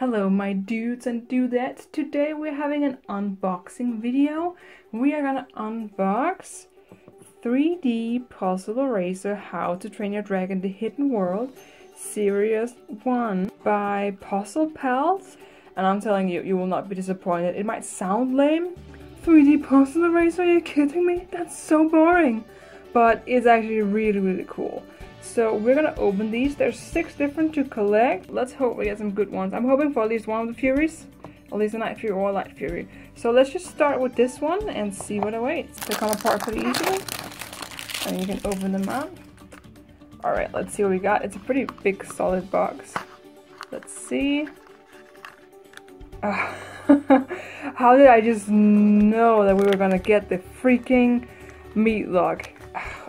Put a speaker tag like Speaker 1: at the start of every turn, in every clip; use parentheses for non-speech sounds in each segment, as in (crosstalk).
Speaker 1: Hello my dudes and dudettes, today we're having an unboxing video. We are gonna unbox 3D Puzzle Eraser How to Train Your Dragon The Hidden World Series 1 by Puzzle Palz. And I'm telling you, you will not be disappointed. It might sound lame. 3D Puzzle Eraser, are you kidding me? That's so boring. But it's actually really, really cool. So we're gonna open these. There's six different to collect. Let's hope we get some good ones. I'm hoping for at least one of the Furies. At least a Night Fury or a Light Fury. So let's just start with this one and see what awaits. They come apart pretty easily. And you can open them up. Alright, let's see what we got. It's a pretty big solid box. Let's see. Uh, (laughs) how did I just know that we were gonna get the freaking Meatlug?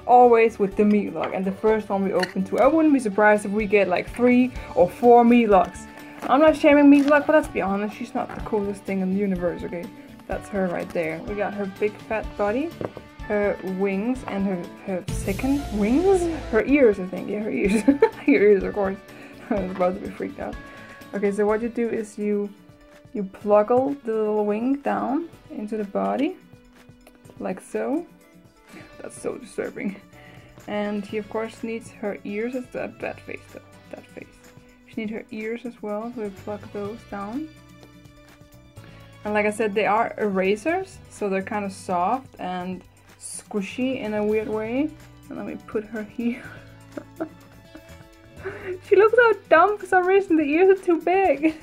Speaker 1: Always with the Meatlug and the first one we open to. I wouldn't be surprised if we get like three or four Meatlugs. I'm not shaming Meatlug, but let's be honest, she's not the coolest thing in the universe, okay? That's her right there. We got her big fat body, her wings, and her, her second wings? Her ears, I think. Yeah, her ears. (laughs) her ears, of course. (laughs) I was about to be freaked out. Okay, so what you do is you you pluggle the little wing down into the body, like so. That's so disturbing. And he of course needs her ears as that, bad face though. That face. She needs her ears as well, so we plug those down. And like I said, they are erasers, so they're kind of soft and squishy in a weird way. And let me put her here. (laughs) she looks so dumb for some reason. The ears are too big.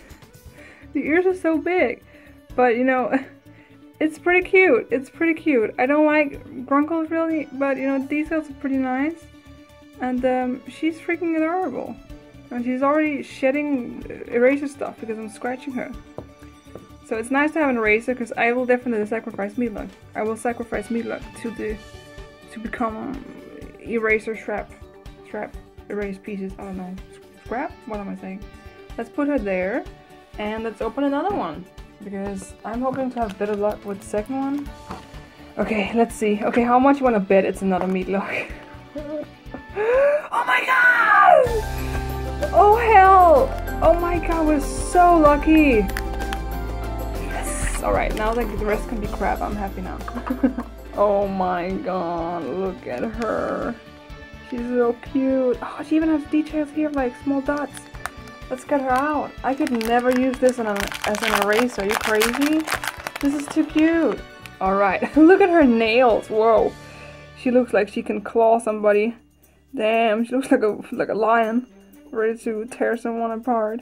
Speaker 1: (laughs) the ears are so big. But you know, (laughs) it's pretty cute. It's pretty cute. I don't like Gronckles really, but you know, details are pretty nice. And um, she's freaking adorable. And she's already shedding eraser stuff because I'm scratching her. So it's nice to have an eraser because I will definitely sacrifice Meatlug. I will sacrifice Meatlug to the to become eraser strap. Strap erase pieces. I don't know. Scrap? What am I saying? Let's put her there. And let's open another one because I'm hoping to have better luck with the second one. Okay, let's see. Okay, how much you want to bet it's another Meatlug? (laughs) oh my god! Oh hell! Oh my god, we're so lucky! Yes! Alright, now that the rest can be crap, I'm happy now. (laughs) oh my god, look at her. She's so cute. Oh, she even has details here, like small dots. Let's get her out. I could never use this as an eraser. Are you crazy? This is too cute. Alright, (laughs) look at her nails. Whoa. She looks like she can claw somebody. Damn, she looks like a (laughs) like a lion. Ready to tear someone apart.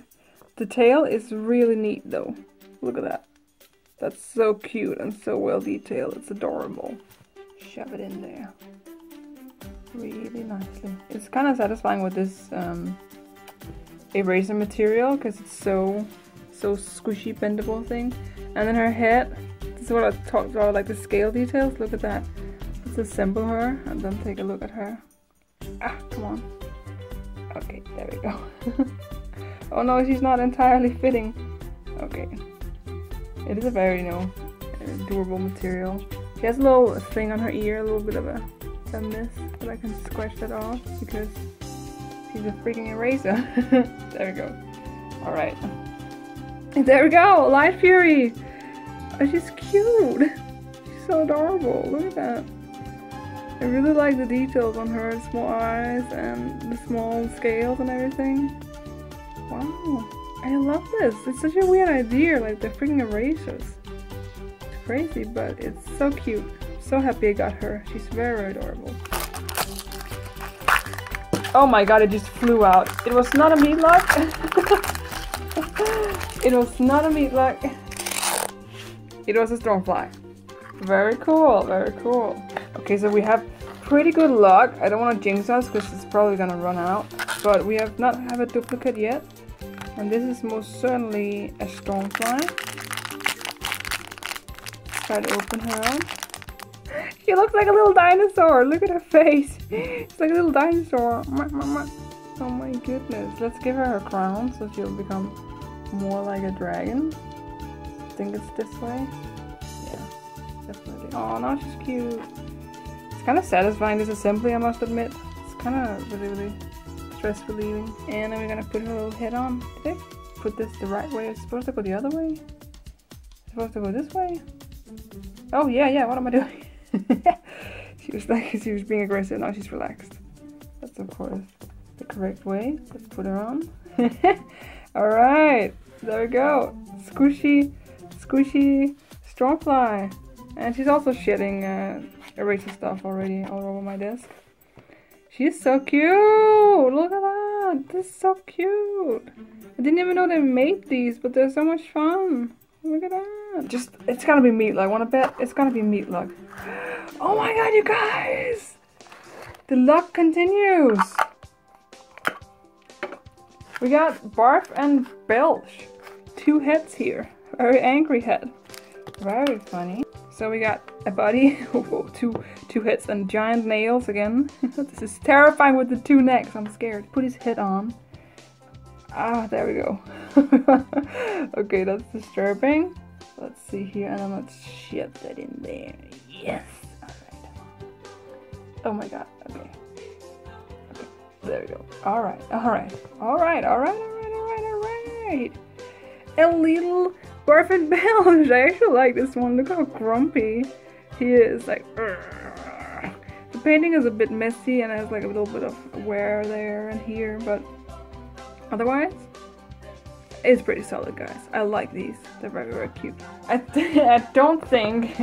Speaker 1: The tail is really neat though. Look at that. That's so cute and so well detailed. It's adorable. Shove it in there. Really nicely. It's kind of satisfying with this um, eraser material because it's so so squishy bendable thing. And then her head this is what I talked about like the scale details. Look at that. Let's assemble her and then take a look at her. Ah come on. Okay there we go. (laughs) Oh no she's not entirely fitting. Okay. It is a very you know durable material. She has a little thing on her ear a little bit of a, miss but I can scratch that off because She's a freaking eraser. (laughs) there we go. Alright. There we go! Light Fury! Oh, she's cute! She's so adorable. Look at that. I really like the details on her small eyes and the small scales and everything. Wow. I love this. It's such a weird idea, like the freaking erasers. It's crazy, but it's so cute. So happy I got her. She's very adorable. Oh my god, it just flew out. It was not a Meatlug. (laughs) it was not a Meatlug. It was a stormfly. Very cool, very cool. Okay, so we have pretty good luck. I don't want to jinx us because it's probably gonna run out. But we have not have a duplicate yet. And this is most certainly a stormfly. Try to open her up. She looks like a little dinosaur. Look at her face. It's like a little dinosaur. Oh my goodness. Let's give her her crown so she'll become more like a dragon. I think it's this way. Yeah, definitely. Oh, now she's cute. It's kind of satisfying this assembly, I must admit. It's kind of really, really stress relieving. And then we're gonna put her little head on. Okay. put this the right way. It's supposed to go the other way. It's supposed to go this way. Oh yeah, yeah. What am I doing? (laughs) she was like, she was being aggressive. Now she's relaxed. That's of course the correct way. Let's put her on. (laughs) All right, there we go. Squishy, squishy Stormfly. And she's also shedding uh, eraser stuff already all over my desk. She's so cute! Look at that! This is so cute! I didn't even know they made these, but they're so much fun. Look at that. Just, it's gonna be meat Wanna bet? It's gonna be Meatlug. Oh my god, you guys! The luck continues! We got Barf and Belch. Two heads here. Very angry head. Very funny. So we got a body, (laughs) two two heads and giant nails again. (laughs) this is terrifying with the two necks. I'm scared. Put his head on. Ah, there we go. (laughs) okay, that's disturbing. Let's see here, and then let's ship that in there. Yes. All right. Oh my god. Okay. Okay. There we go. All right. All right. All right. All right. All right. All right. All right. A little Barfin (laughs) Belch. I actually like this one. Look how grumpy he is. Like, Urgh. the painting is a bit messy and has like a little bit of wear there and here, but otherwise, it's pretty solid, guys. I like these. They're very, very cute. I, (laughs) I don't think (laughs)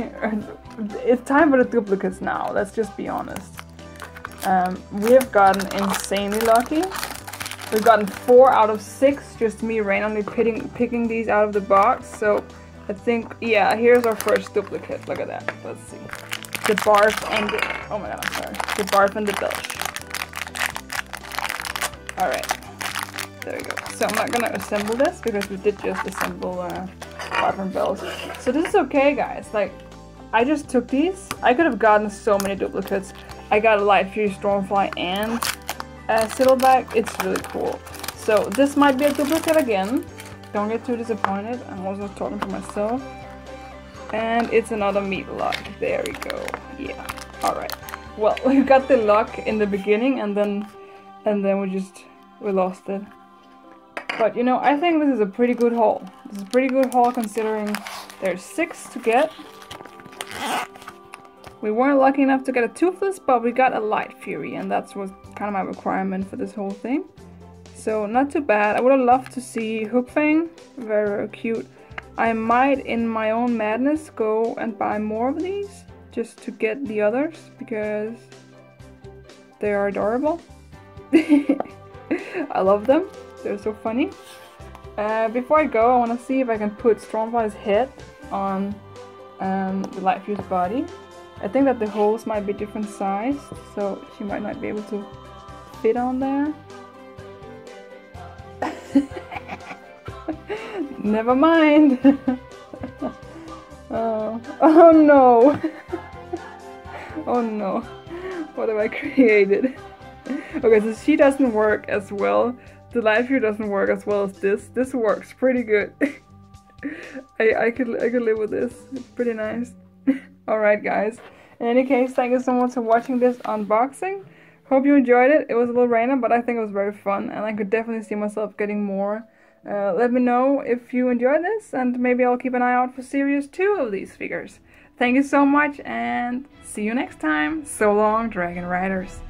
Speaker 1: it's time for the duplicates now. Let's just be honest. Um, we have gotten insanely lucky We've gotten four out of six, just me randomly picking, picking these out of the box. So I think, yeah, here's our first duplicate. Look at that. Let's see. The barf and the, oh my god, I'm sorry. The barf and the belch. Alright. There we go. So I'm not gonna assemble this because we did just assemble uh, and belch. So this is okay, guys. Like, I just took these. I could have gotten so many duplicates. I got a Light Fury Stormfly and uh, Silverback, it's really cool. So this might be a duplicate again. Don't get too disappointed. I'm also talking to myself. And it's another Meatlug. There we go. Yeah. Alright. Well, (laughs) we got the luck in the beginning and then and then we just we lost it. But you know, I think this is a pretty good haul. This is a pretty good haul considering there's six to get. We weren't lucky enough to get a Toothless, but we got a Light Fury, and that's was kind of my requirement for this whole thing. So not too bad. I would have loved to see Hookfang. Very, very cute. I might, in my own madness, go and buy more of these just to get the others because they are adorable. (laughs) I love them. They're so funny. Uh, before I go, I want to see if I can put Stormfly's head on um, the Light Fury's body. I think that the holes might be different size, so she might not be able to fit on there. (laughs) Never mind. (laughs) oh. oh no. (laughs) oh no. What have I created? okay, so she doesn't work as well. The life here doesn't work as well as this. This works pretty good. (laughs) I I could I could live with this. It's pretty nice. (laughs) Alright guys. In any case, thank you so much for watching this unboxing. Hope you enjoyed it. It was a little random, but I think it was very fun and I could definitely see myself getting more. Uh, let me know if you enjoyed this and maybe I'll keep an eye out for series 2 of these figures. Thank you so much and see you next time. So long, Dragon Riders.